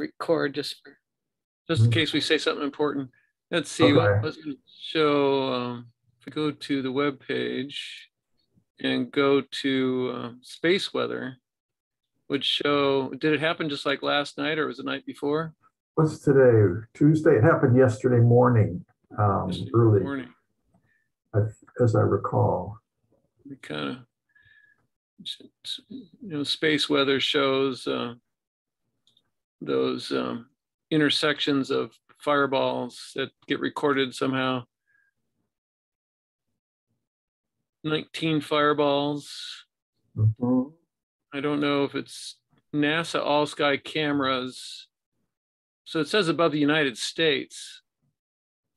record just just in Mhm. case we say something important. Let's see, what Okay. was it show, um, if we go to the web page and go to um, space weather, would show, did it happen just like last night or was it the night before? What's today? Tuesday? It happened yesterday morning, um, Yesterday early, Morning, as I recall. we kind of, you know, space weather shows uh, those um, intersections of fireballs that get recorded somehow. 19 fireballs. Mhm. I don't know if it's NASA all sky cameras. So it says above the United States.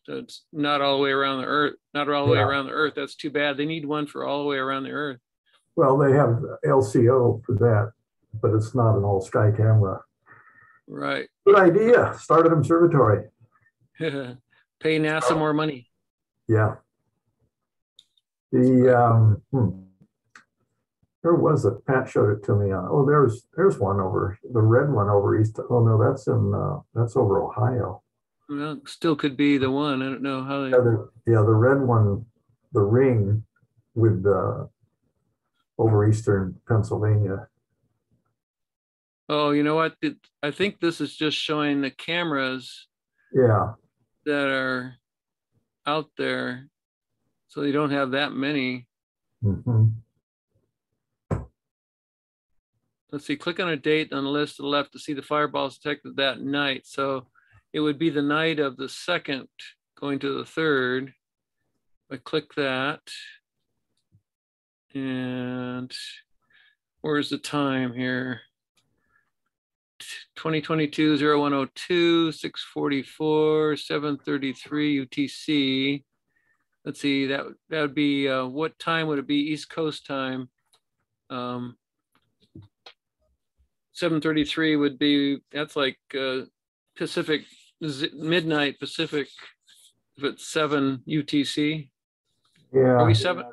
So it's not all the way around the earth, not all the way around the earth. That's too bad. They need one for all the way around the earth. Well, they have LCO for that, but it's not an all sky camera. Right. Good idea. Start an observatory. Pay NASA more money. Yeah. The, um, hmm. Where was it? Pat showed it to me on, oh, there's, there's one over, the red one over east. Oh, no, that's in, uh, that's over Ohio. Well, still could be the one. I don't know how Yeah, they, the, yeah, the red one, the ring with, uh, over eastern Pennsylvania. Oh, you know what? It- I think this is just showing the cameras Yeah, that are out there. So you don't have that many. hmm let's see, click on a date on the list to the left to see the fireballs detected that night. So it would be the night of the second going to the third. I click that. And where's the time here? 2022 0102 644 733 UTC. Let's see, that that would be uh, what time would it be? East Coast time. Um, 733 would be that's like uh, Pacific midnight Pacific if it's 7 UTC. Yeah. Are we seven?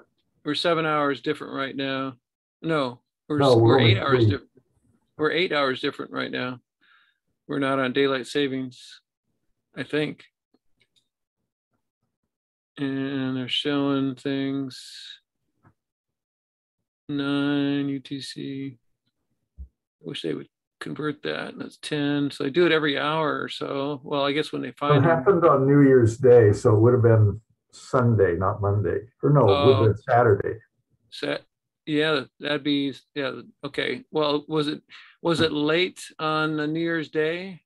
We're seven hours different right now. No, we're, No, we're, we're eight hours different. We're eight hours different right now. We're not on daylight savings, I think. And they're showing things. Nine UTC. I wish they would convert that. And that's 10. So I do it every hour or so. Well, I guess when they It find them. happened on New Year's Day, so it would have been Sunday, not Monday. Or no, it would have oh. been Saturday. Set, yeah, that'd be, yeah, okay. Well, was it, was it late on the New Year's Day?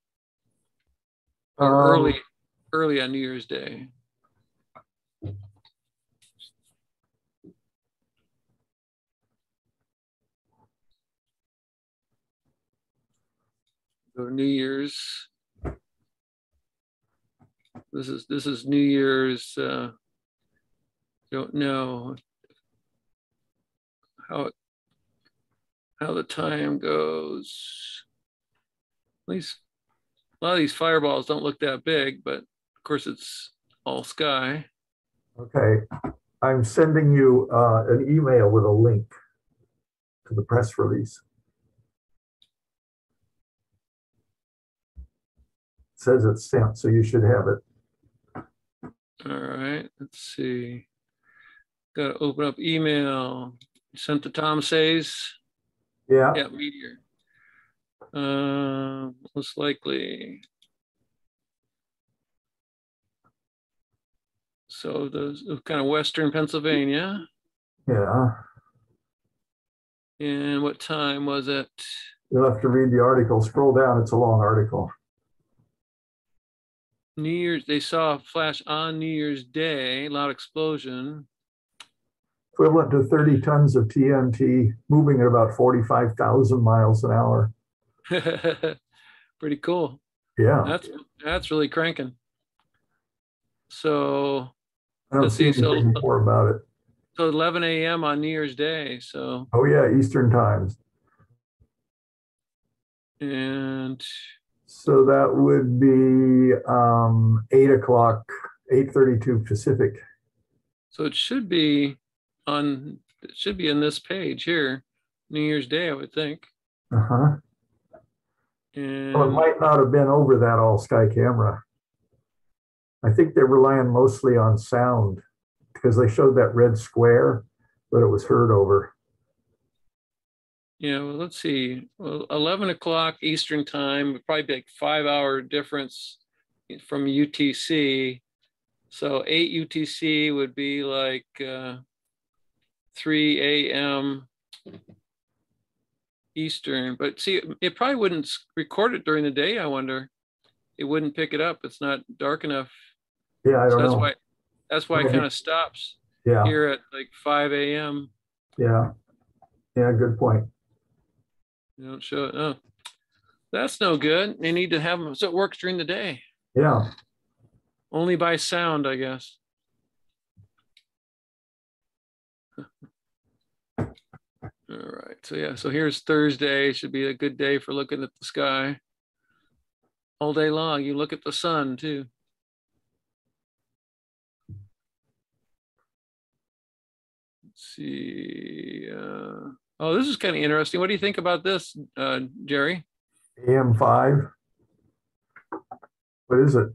Or Um, early, early on New Year's Day? Or New Year's. This is, this is New Year's, uh, don't know how, it- how the time goes. At least, a lot of these fireballs don't look that big, but of course it's all sky. Okay, I'm sending you uh, an email with a link to the press release. It Says it's sent, so you should have it. All right, let's see. Got to open up email. Sent to Tom Says. Yeah, Yeah, Meteor. Uh, most likely. So the kind of Western Pennsylvania. yeah. And what time was it? You'll have to read the article. Scroll down, it's a long article. New Year's, they saw a flash on New Year's Day, loud explosion. Equivalent to 30 tons of TNT moving at about 45,000 miles an hour. Pretty cool. Yeah, That's that's really cranking. So I don't let's see see, so- anything more about it. so 11 a.m. on New Year's Day. So Oh, yeah, Eastern times. and So that would be um, eight o'clock, eight thirty-two Pacific. so it should be on it should be in this page here, New Year's Day, I would think. Uh huh. And Well, it might not have been over that all sky camera. I think they're relying mostly on sound because they showed that red square, but it was heard over. Yeah, well, let's see, well, eleven o'clock Eastern time, would probably be like five hour difference from UTC. So eight UTC would be like uh, three AM Eastern, but see, it probably wouldn't record it during the day, I wonder. It wouldn't pick it up, it's not dark enough. Yeah, I don't that's know. why, that's why it kind of stops Yeah, here at like five AM. yeah. Yeah, good point. You don't show it, oh. That's no good. They need to have them, so it works during the day. Yeah, Only by sound, I guess. All right, so yeah, so here's Thursday. Should be a good day for looking at the sky. All day long, you look at the sun too. Let's see. Uh, oh, this is kind of interesting. What do you think about this, uh, Jerry? AM five. What is it?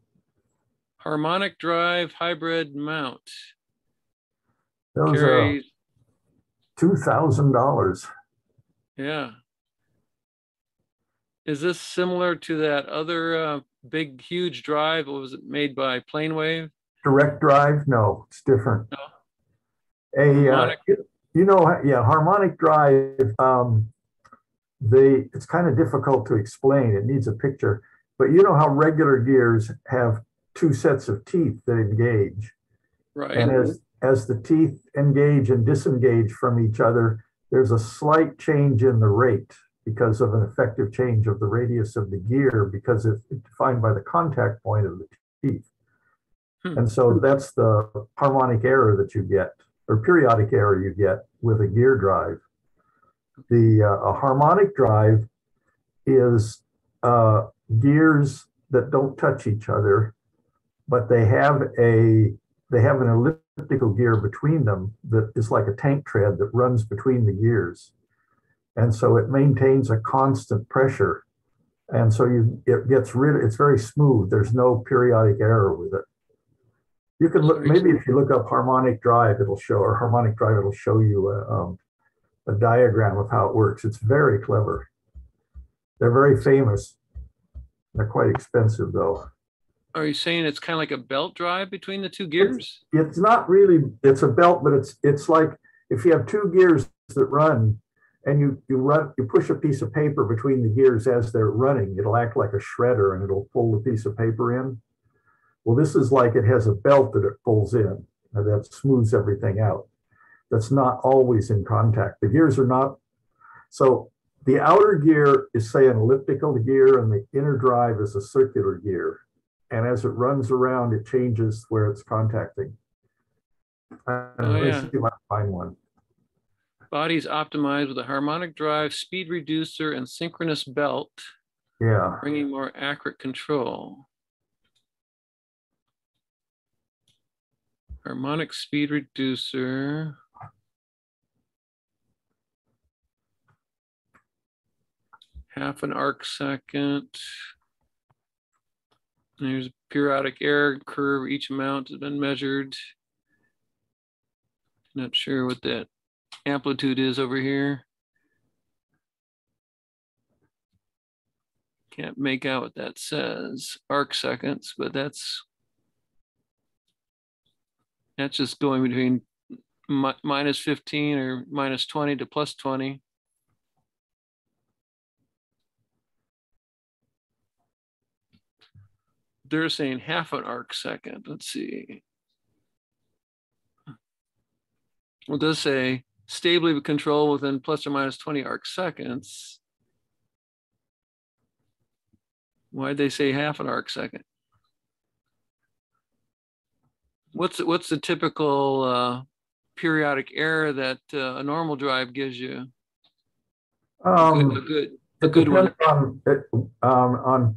Harmonic drive hybrid mount. Those are two thousand dollars. Yeah. Is this similar to that other uh, big, huge drive? What was it made by Planewave? Direct drive? No, it's different. No. A, uh, you- know, yeah, harmonic drive, um, they, it's kind of difficult to explain. It needs a picture. But you know how regular gears have two sets of teeth that engage? Right. And as, as the teeth engage and disengage from each other, there's a slight change in the rate because of an effective change of the radius of the gear because it's defined by the contact point of the teeth. Hmm. And so that's the harmonic error that you get, or periodic error you get with a gear drive. The uh, a harmonic drive is uh, gears that don't touch each other, but they have a they have an elliptical gear between them that is like a tank tread that runs between the gears. And so it maintains a constant pressure. And so you it gets rid it's very smooth. There's no periodic error with it. You can look maybe if you look up harmonic drive, it'll show or harmonic drive, it'll show you a, um, a diagram of how it works. It's very clever. They're very famous. They're quite expensive though. Are you saying it's kind of like a belt drive between the two gears? it's not really it's a belt but it's it's like if you have two gears that run and you you run you push a piece of paper between the gears as they're running it'll act like a shredder and it'll pull the piece of paper in. Well this is like it has a belt that it pulls in and that smooths everything out. That's not always in contact. The gears are not so the outer gear is say an elliptical gear and the inner drive is a circular gear and as it runs around, it changes where it's contacting. Uh, Oh, yeah. see if I find one. Body's optimized with a harmonic drive, speed reducer, and synchronous belt, Yeah, bringing more accurate control. Harmonic speed reducer. Half an arc second. There's a periodic error curve. Each amount has been measured. Not sure what that amplitude is over here. Can't make out what that says, arc seconds, but that's that's just going between mi- minus 15 or minus 20 to plus 20. They're saying half an arc second. Let's see. Well, it does say stably control within plus or minus 20 arc seconds. Why'd they say half an arc second? What's what's the typical uh, periodic error that uh, a normal drive gives you? A good, a um, good, a good one. on, um, on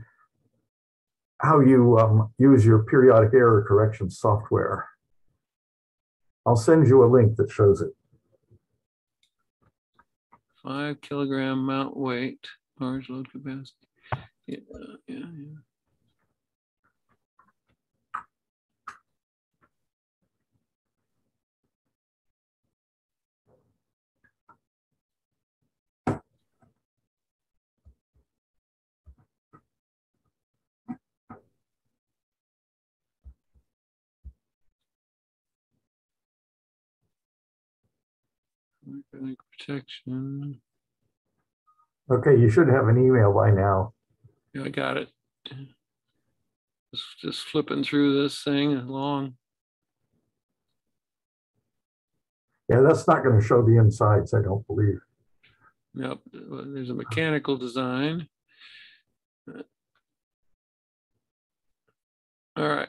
how you, um, use your periodic error correction software. I'll send you a link that shows it. Five kilogram mount weight, large load capacity. Yeah, yeah, yeah. Electronic Protection. Okay, you should have an email by now. Yeah, I got it. Just, just flipping through this thing along. Yeah, that's not going to show the insides, I don't believe. Yep, there's a mechanical design. All right.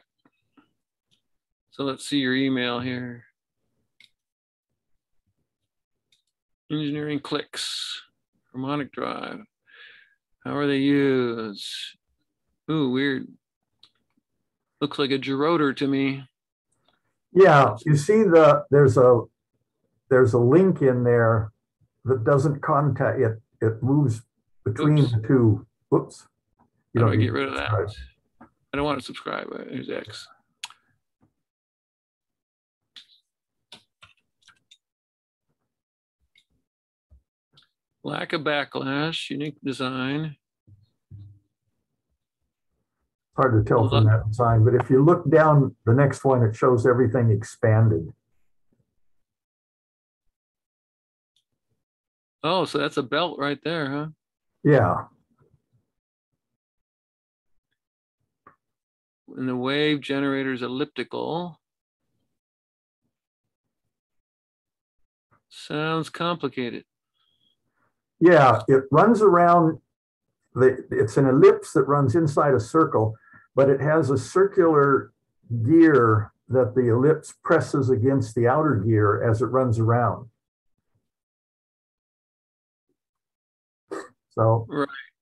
So let's see your email here. Engineering clicks, harmonic drive. How are they used? Ooh, weird. Looks like a gerotor to me. Yeah, you see the there's a there's a link in there that doesn't contact it. It moves between Oops. the two. Whoops. You How do I get rid of that? I don't want to subscribe. Here's X. Lack of backlash, unique design. It's hard to tell from that design, but if you look down the next one, it shows everything expanded. Oh, so that's a belt right there, huh? Yeah, And the wave generator is elliptical. Sounds complicated. Yeah, it runs around. The, it's an ellipse that runs inside a circle, but it has a circular gear that the ellipse presses against the outer gear as it runs around. So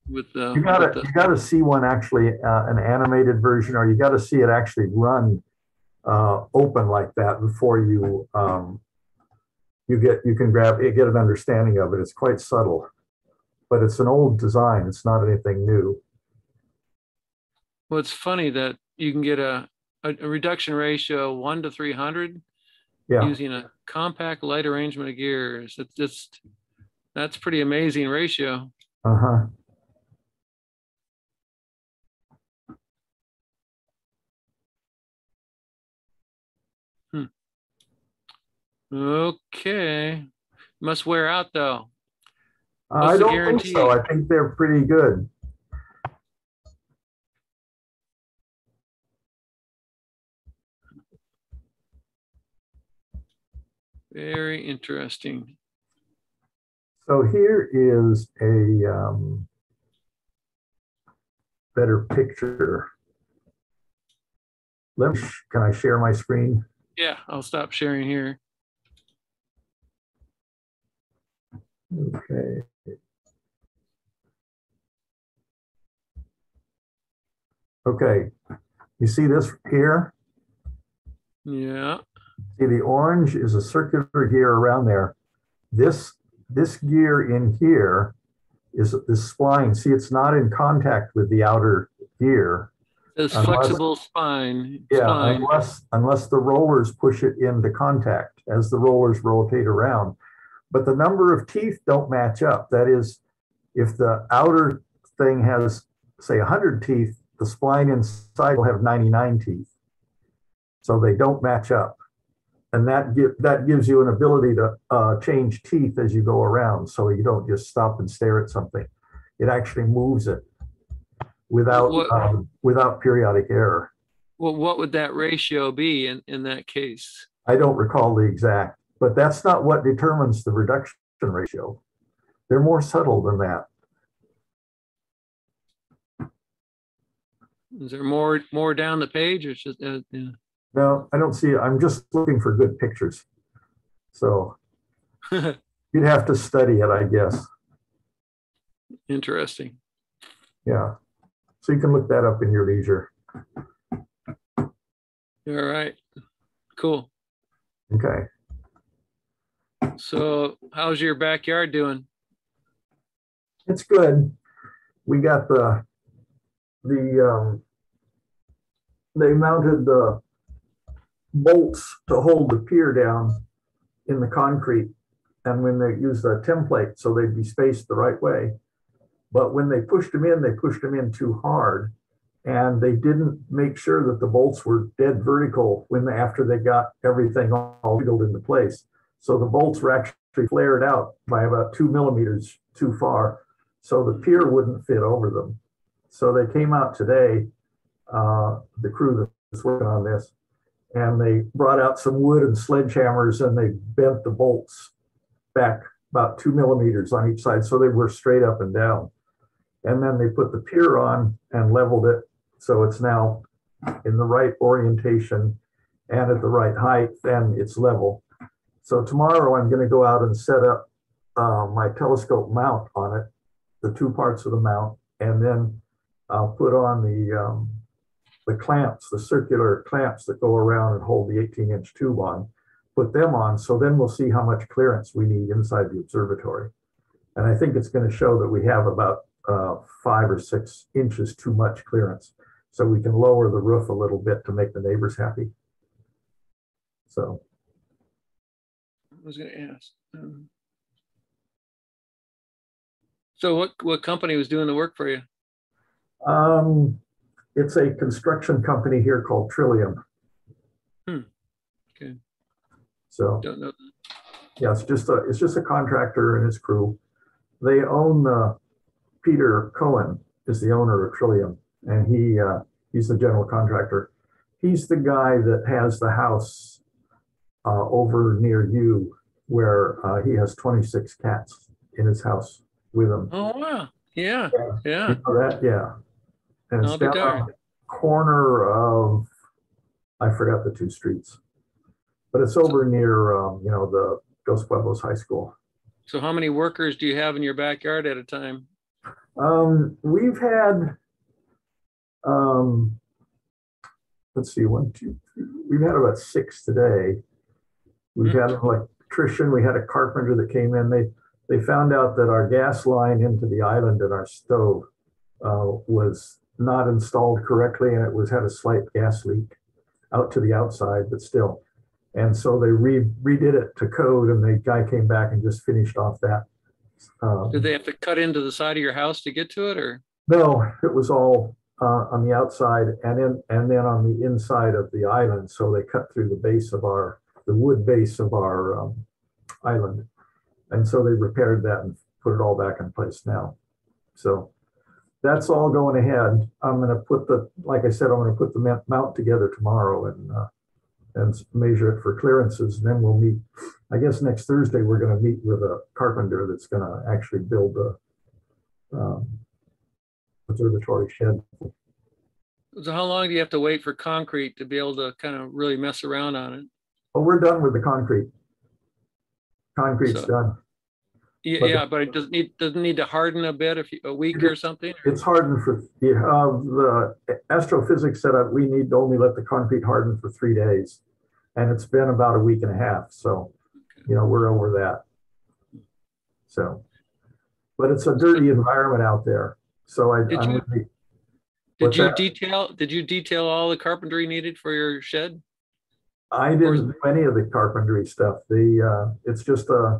With the, You gotta, with the you gotta see one actually, uh, an animated version, or you gotta see it actually run uh, open like that before you, um, you get, you can grab, you get an understanding of it. It's quite subtle. But it's an old design. It's not anything new. well, it's funny that you can get a, a, a reduction ratio one to three hundred Yeah, using a compact light arrangement of gears. It's just that's pretty amazing ratio. uh-huh. Okay. Must wear out though. I What's the don't think so. I think they're pretty good. Very interesting. So here is a um, better picture. Let me, can I share my screen? Yeah, I'll stop sharing here. Okay. Okay, you see this here? Yeah. See, the orange is a circular gear around there. This, this gear in here is this spline. See, it's not in contact with the outer gear. This Unless- flexible spine. Yeah, spine. unless, unless the rollers push it into contact as the rollers rotate around. But the number of teeth don't match up. That is, if the outer thing has, say, 100 teeth, the spline inside will have 99 teeth. So they don't match up. And that give, that gives you an ability to uh, change teeth as you go around. So you don't just stop and stare at something. It actually moves it without, What- um, without periodic error. Well, what would that ratio be in, in that case? I don't recall the exact, but that's not what determines the reduction ratio. They're more subtle than that. Is there more more down the page or just uh, yeah. No, I don't see it. I'm just looking for good pictures. So you'd have to study it, I guess. interesting? Yeah. So you can look that up in your leisure. All right, cool. Okay. So, how's your backyard doing? It's good. We got the the, um, they mounted the bolts to hold the pier down in the concrete. And when they used a template, so they'd be spaced the right way. But when they pushed them in, they pushed them in too hard. And they didn't make sure that the bolts were dead vertical when they, after they got everything all wiggled into place. So the bolts were actually flared out by about two millimeters too far. So the pier wouldn't fit over them. So they came out today, uh, the crew that's working on this, and they brought out some wood and sledgehammers and they bent the bolts back about two millimeters on each side. So they were straight up and down. And then they put the pier on and leveled it. So it's now in the right orientation and at the right height and it's level. So tomorrow I'm going to go out and set up uh, my telescope mount on it, the two parts of the mount, and then I'll put on the um, the clamps, the circular clamps that go around and hold the 18 inch tube on, put them on. So then we'll see how much clearance we need inside the observatory. And I think it's going to show that we have about uh, five or six inches too much clearance. So we can lower the roof a little bit to make the neighbors happy. So. I was going to ask. Um, so what, what company was doing the work for you? Um, it's a construction company here called Trillium. Hmm. Okay. So Don't know. yeah, it's just a it's just a contractor and his crew. They own uh, Peter Cohen is the owner of Trillium, and he uh, he's the general contractor. He's the guy that has the house uh, over near you, where uh, he has 26 cats in his house with him. Oh, wow. Yeah. Yeah. You know that? Yeah. And it's I'll down on the corner of, I forgot the two streets. But it's over near, um, you know, the Dos Pueblos High School. So how many workers do you have in your backyard at a time? Um, we've had, um, let's see, one, two, three, we've had about six today. We've had an electrician, we had a carpenter that came in. They, they found out that our gas line into the island and our stove uh, was not installed correctly and it was had a slight gas leak out to the outside, but still. And so they re, redid it to code and the guy came back and just finished off that. Um, Did they have to cut into the side of your house to get to it or? no, it was all uh, on the outside and in, and then on the inside of the island. So they cut through the base of our, the wood base of our um, island. And so they repaired that and put it all back in place now. So that's all going ahead. I'm going to put the, like I said, I'm going to put the mount- together tomorrow and uh, and measure it for clearances. And then we'll meet. I guess next Thursday we're going to meet with a carpenter that's going to actually build the um, observatory shed. So how long do you have to wait for concrete to be able to kind of really mess around on it? But we're done with the concrete. Concrete's So- done. Yeah, But- yeah, but it doesn't need, doesn't need to harden a bit if you, a week or something? It's hardened for, the, uh, the Astro-Physics said that we need to only let the concrete harden for three days. And it's been about a week and a half, so, you know, we're over that. So, but it's a dirty environment out there, so I. Did I'm you- gonna be- Did What's you that? detail, did you detail all the carpentry needed for your shed? I didn't do any of the carpentry stuff. The, uh, it's just a,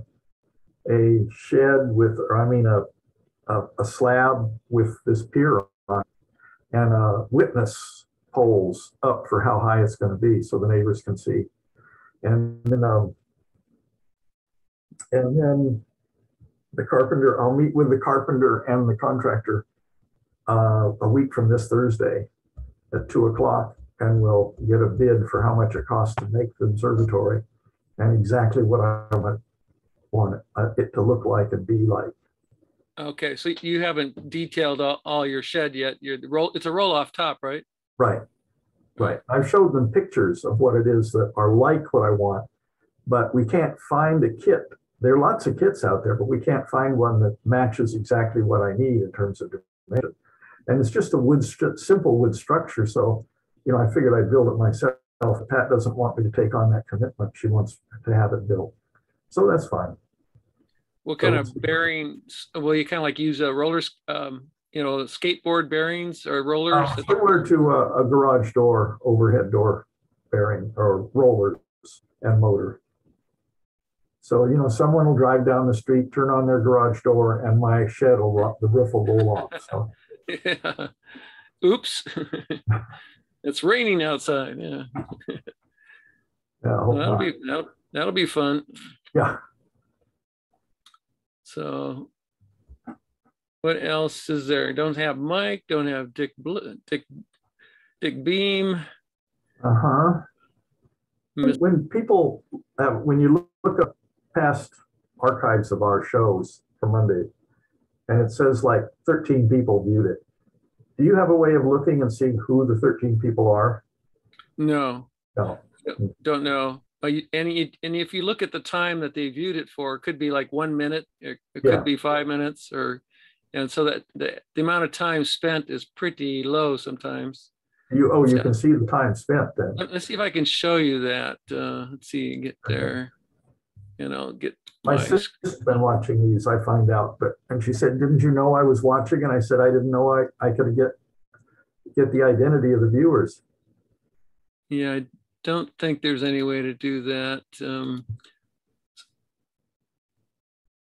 a shed with, or I mean, a, a, a slab with this pier on it and, uh, witness poles up for how high it's gonna be so the neighbors can see. And then, um, and then the carpenter, I'll meet with the carpenter and the contractor uh, a week from this Thursday at two o'clock and we'll get a bid for how much it costs to make the observatory and exactly what I want, want it- to look like and be like. Okay, so you haven't detailed all, all your shed yet. You're roll, it's a roll off top, right? Right, right. I've showed them pictures of what it is that are like what I want, but we can't find a kit. There are lots of kits out there, but we can't find one that matches exactly what I need in terms of dimension. And it's just a wood, stru- simple wood structure. So, you know, I figured I'd build it myself. Pat doesn't want me to take on that commitment. She wants to have it built. So that's fine. What kind So of bearings, will you kind of like use a rollers, um, you know, skateboard bearings or rollers. Uh, Similar to a, a garage door, overhead door bearing or rollers and motor. So, you know, someone will drive down the street, turn on their garage door and my shed will, the roof will go off. So, Yeah. Oops. it's raining outside. Yeah. yeah, That'll not. be that'll, that'll be fun. yeah. So what else is there? Don't have Mike, don't have Dick Bl- Dick Dick Beam. Uh-huh. Mis- When people, uh, when you look- look up past archives of our shows for Monday, and it says like 13 people viewed it, do you have a way of looking and seeing who the 13 people are? No, No. don't know. And, and if you look at the time that they viewed it for, it could be like one minute, it, it Yeah. could be five minutes or, and so that the, the amount of time spent is pretty low sometimes. You, oh, you Yeah. can see the time spent then. Let- Let's see if I can show you that. Uh, let's see, get Okay. there. And I'll get My my, sister's been watching these, I find out, but, and she said, didn't you know I was watching? And I said, I didn't know I, I could get, get the identity of the viewers. yeah, I don't think there's any way to do that. Um,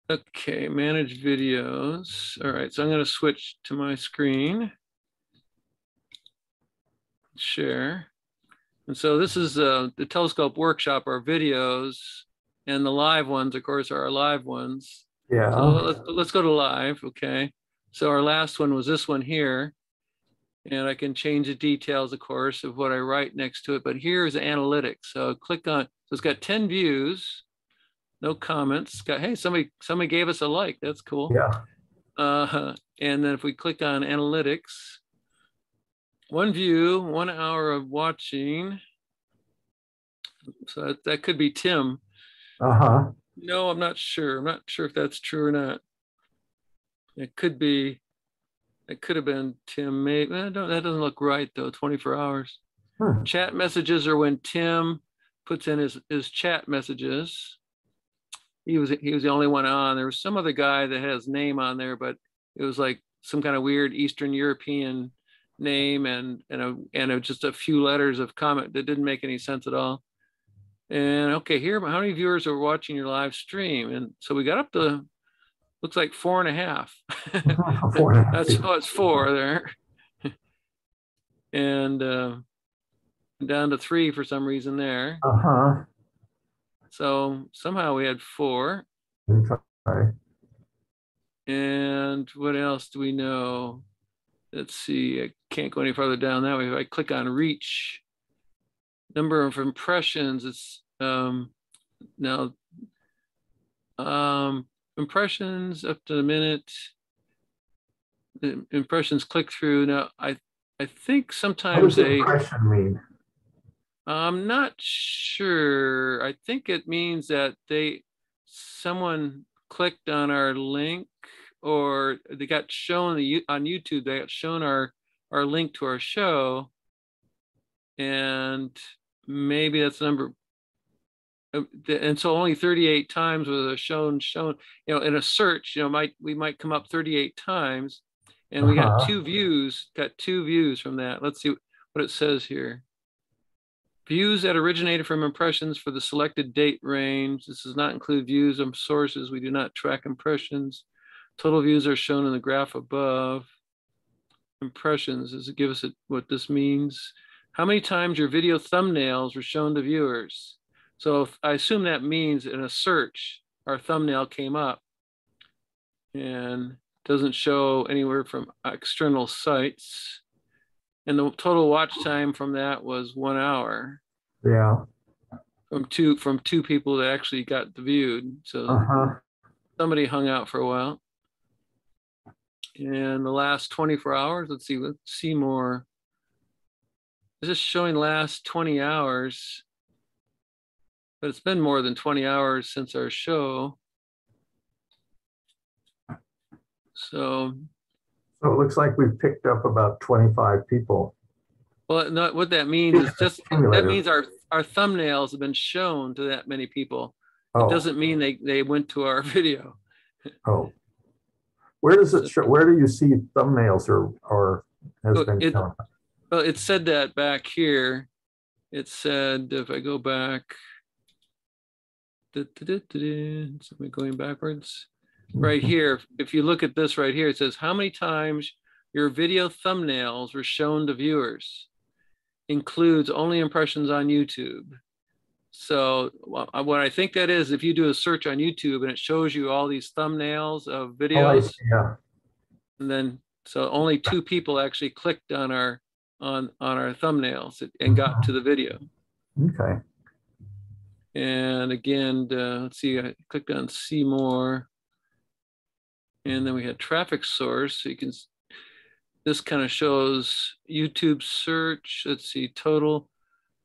okay, manage videos. All right, so I'm going to switch to my screen. Share. And so this is uh, the telescope workshop, our videos, and the live ones, of course, are our live ones. So Yeah, let's, let's go to live, okay? So our last one was this one here. And I can change the details, of course, of what I write next to it. But here's analytics. So click on, so it's got 10 views, no comments. It's Got, hey, somebody, somebody gave us a like. That's cool. yeah, Uh, and then if we click on analytics, one view, one hour of watching. So that, that could be Tim. Uh-huh. No, I'm not sure. I'm not sure if that's true or not. It could be, it could have been Tim, maybe, that that doesn't look right though, 24 hours. Hmm. Chat messages are when Tim puts in his, his chat messages. He was, he was the only one on. There was some other guy that had his name on there, but it was like some kind of weird Eastern European name and, and a, and a, just a few letters of comment that didn't make any sense at all. And okay, here, how many viewers are watching your live stream? And so we got up to, looks like four and a half. Four and a half That's, oh, four there. And uh, down to three for some reason there. Uh-huh. So somehow we had four. Okay. And what else do we know? Let's see, I can't go any further down that way. If I click on reach, number of impressions, it's um, now um, impressions up to the minute. Impressions click through. Now, I I think What sometimes does they. impression mean? I'm not sure. I think it means that they, someone clicked on our link or they got shown the, on YouTube, they got shown our, our link to our show. And maybe that's the number. uh, And so only 38 times was a shown, shown, you know, in a search, you know, might, we might come up 38 times. And we got Uh-huh. two views, got two views from that. Let's see what it says here. Views that originated from impressions for the selected date range. This does not include views of sources. We do not track impressions. Total views are shown in the graph above. Impressions, does it give us a- what this means? How many times your video thumbnails were shown to viewers? So if, I assume that means in a search, our thumbnail came up and doesn't show anywhere from external sites. And the total watch time from that was one hour Yeah, from two from two people that actually got the viewed. So uh-huh. somebody hung out for a while. And the last 24 hours, let's see, let's see more. This is showing last 20 hours. But it's been more than 20 hours since our show. So So it looks like we've picked up about 25 people. Well, no, what that means is just, that means our, our thumbnails have been shown to that many people. It Oh, doesn't mean they, they went to our video. oh. Where does it show, where do you see thumbnails or, or has Well, been it- shown? Well, it said that back here. It said, if I go back. du-du-du-du-du, So am I going backwards? Right here, if you look at this right here, it says how many times your video thumbnails were shown to viewers. Includes only impressions on YouTube. So uh, what I think that is, if you do a search on YouTube and it shows you all these thumbnails of Oh, videos. see, Yeah, And then, so only two people actually clicked on our, on, on our thumbnails and got to the video. okay. And again, uh, let's see, I clicked on see more. And then we had traffic source, so you can, this kind of shows YouTube search, let's see, total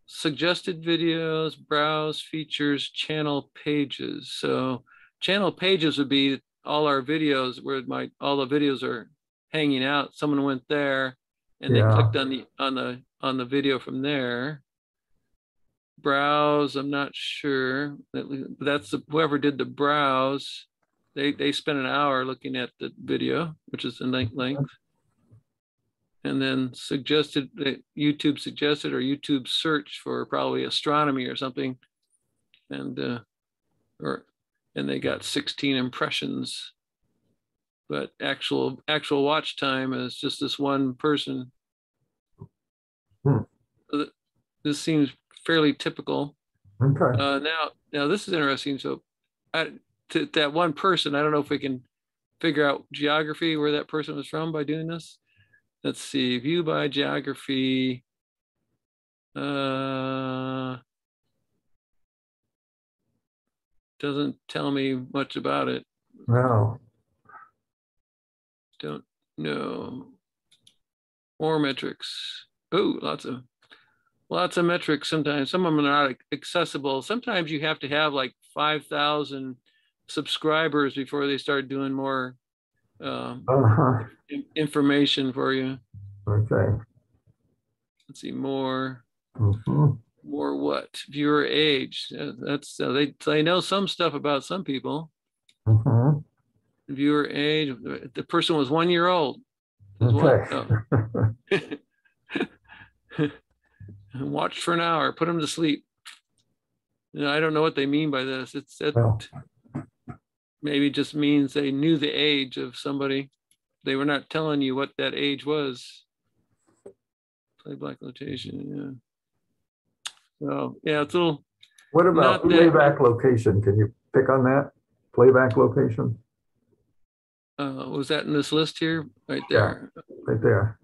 suggested videos, browse features, channel pages. So channel pages would be all our videos where my, all the videos are hanging out. Someone went there and they Yeah. clicked on the, on the, on the video from there. Browse, I'm not sure. That's the- whoever did the browse. They, they spent an hour looking at the video, which is the length length. And then suggested, that YouTube suggested or YouTube search for probably astronomy or something. And, uh, or, and they got 16 impressions. But actual, actual watch time is just this one person. Hmm. So This seems fairly typical. Okay. Uh, now, now this is interesting. So, I, to that one person, I don't know if we can figure out geography where that person was from by doing this. Let's see, view by geography. Uh, doesn't tell me much about it. No. Don't know. More metrics. Oh, lots of lots of metrics sometimes. Some of them are not accessible. Sometimes you have to have like 5,000 subscribers before they start doing more um, Uh-huh. information for you. Okay. Let's see, more, Mhm. more what? Viewer age. Uh, That's, uh, they, they know some stuff about some people. Mhm. Viewer age, the person was one year old. is what- Okay. oh. and watched for an hour, put them to sleep. You know, I don't know what they mean by this. It's that Well. maybe just means they knew the age of somebody. They were not telling you what that age was. Playback location, yeah. So yeah, it's a little What about Not that- playback location? Can you pick on that? Playback location, uh was that in this list here? Right Yeah. there. right there.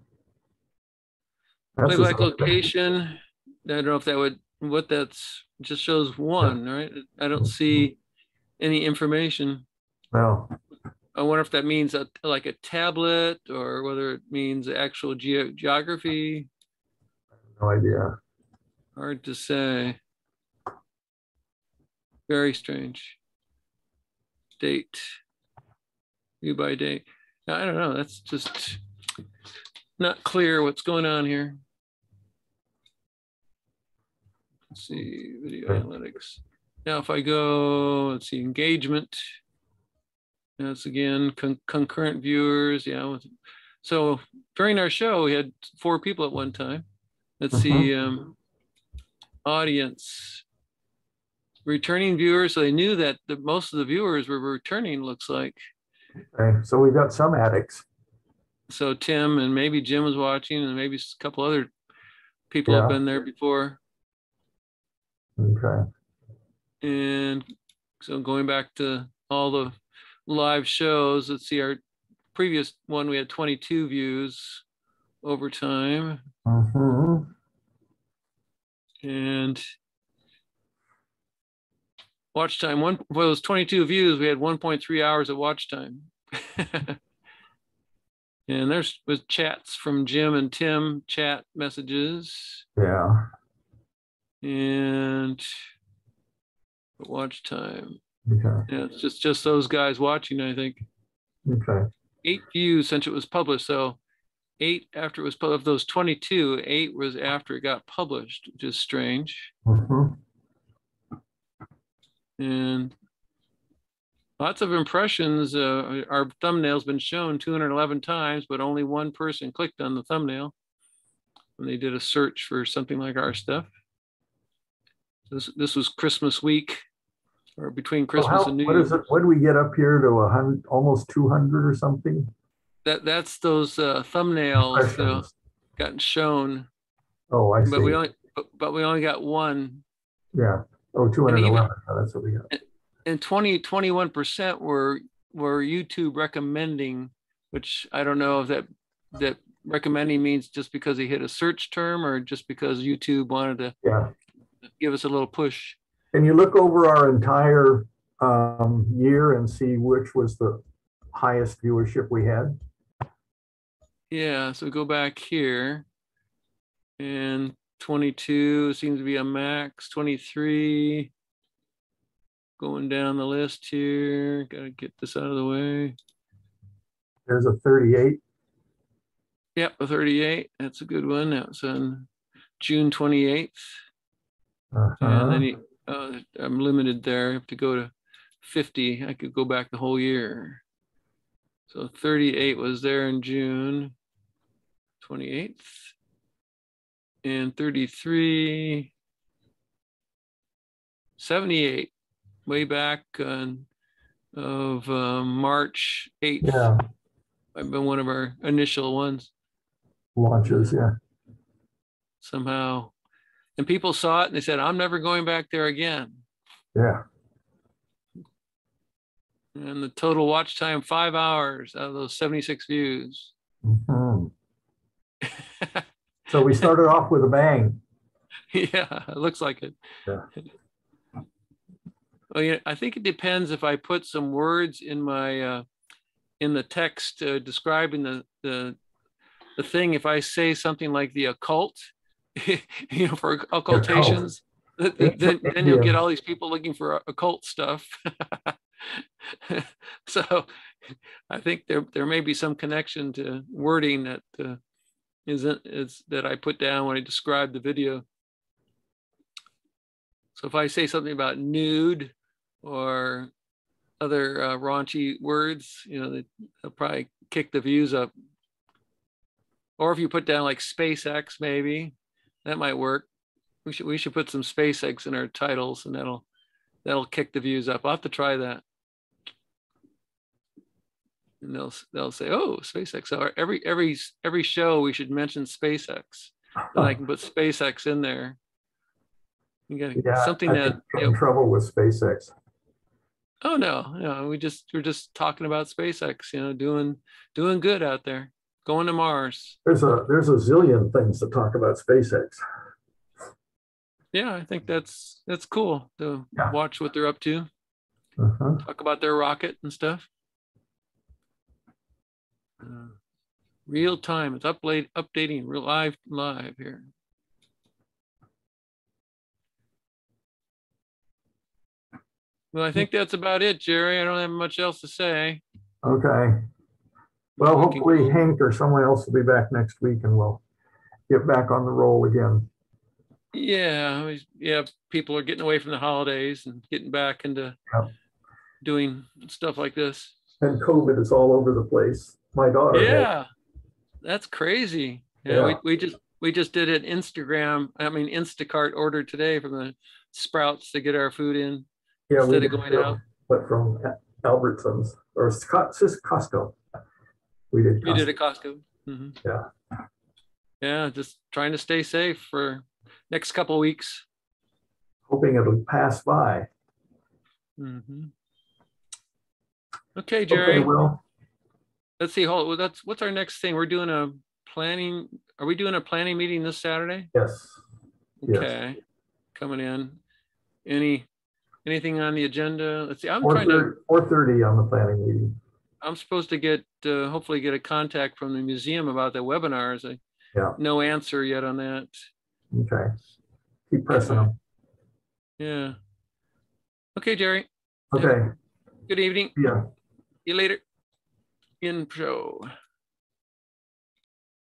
Playback location. I don't know if that would what that's just shows one, right? I don't see any information. No, I wonder if that means a, like a tablet or whether it means actual geo- geography. I have no idea. Hard to say. Very strange. Date. View by date. I don't know. That's just not clear what's going on here. Let's see, video analytics. Now, if I go, let's see, engagement. That's again con- concurrent viewers. Yeah. So during our show, we had four people at one time. Let's see, um, audience. Returning viewers, so they knew that the, most of the viewers were returning, looks like. Okay, so we've got some addicts. So Tim and maybe Jim was watching and maybe a couple other people have been there before. Okay, And so going back to all the live shows, let's see, our previous one, we had 22 views over time. Mhm. And watch time, one, for those 22 views, we had 1.3 hours of watch time. and there's was chats from Jim and Tim, chat messages, yeah, and watch time. okay, Yeah, it's just just those guys watching, I think. okay, Eight views since it was published. So eight after it was published, of those 22, eight was after it got published, which is strange. Mhm. And lots of impressions. Uh, our thumbnail's been shown 211 times, but only one person clicked on the thumbnail when they did a search for something like our stuff. This, this was Christmas week or between Christmas how- and New What Year's. is it, what do we get up here to a hundred, almost two hundred or something? That, that's those uh, thumbnails Impressions. gotten shown, Oh, I see. but we only, but, but we only got one. Yeah, oh, two hundred and even- eleven, that's what we got. And 20, 21% were, were YouTube recommending, which I don't know if that, that recommending means just because he hit a search term or just because YouTube wanted to Yeah, give us a little push. And you look over our entire um, year and see which was the highest viewership we had? Yeah, so go back here. And 22 seems to be a max, 23. Going down the list here, gotta get this out of the way. There's a thirty-eight. Yep, a 38, that's a good one. That's on June 28th. And Uh-huh. then he, uh, I'm limited there. I have to go to 50. I could go back the whole year. So 38 was there in June 28th. And 33, 78, way back on of uh, March 8th. Yeah, I've been one of our initial ones launches, yeah. somehow. And people saw it and they said, I'm never going back there again. Yeah, And the total watch time, five hours out of those 76 views. Mhm. So we started off with a bang. yeah, it looks like it. Yeah. Well, yeah, I think it depends if I put some words in my uh, in the text uh, describing the, the the thing. If I say something like the occult, you know, for occultations, th- th- then, then you'll get all these people looking for occult stuff. so I think there there may be some connection to wording that uh, isn't is that I put down when I described the video. So if I say something about nude or other uh, raunchy words, you know, they- they'll probably kick the views up. Or if you put down like SpaceX, maybe that might work. We should we should put some SpaceX in our titles, and that'll that'll kick the views up. I'll have to try that. And they'll they'll say, "Oh, SpaceX." So every every every show we should mention SpaceX. Then I can put SpaceX in there. You got Yeah, something I that you know, trouble with SpaceX. Oh no, no, we just we're just talking about SpaceX, you know, doing doing good out there, going to Mars. There's a, there's a zillion things to talk about SpaceX. Yeah, I think that's that's cool to Yeah. watch what they're up to, Uh-huh. talk about their rocket and stuff. Uh, real time, it's update updating real live live here. Well, I think that's about it, Jerry. I don't have much else to say. Okay. Well, We hopefully Hank or someone else will be back next week and we'll get back on the roll again. Yeah, yeah, people are getting away from the holidays and getting back into Yep. doing stuff like this. And COVID is all over the place. My daughter. had- Yeah, that's crazy. Yeah, we, Yeah. we just we just did an Instagram, I mean Instacart order today from the Sprouts to get our food in. Yeah, we instead of did going out. But from Albertsons or Scott, just Costco. We did. We did at Costco. Mhm. Yeah. Yeah, just trying to stay safe for next couple of weeks. Hoping it'll pass by. Mm-hmm. Okay, Jerry. Okay, well, Let's see. Hold. Well, that's what's our next thing. We're doing a planning. Are we doing a planning meeting this Saturday? yes. Yes. Okay, coming in. Any, anything on the agenda? Let's see, I'm trying to, four thirty on the planning meeting. I'm supposed to get, uh, hopefully get a contact from the museum about the webinars. I- Yeah. No answer yet on that. Okay. Keep pressing them. Yeah. Okay, Jerry, Okay, good evening. yeah. See you later. In show.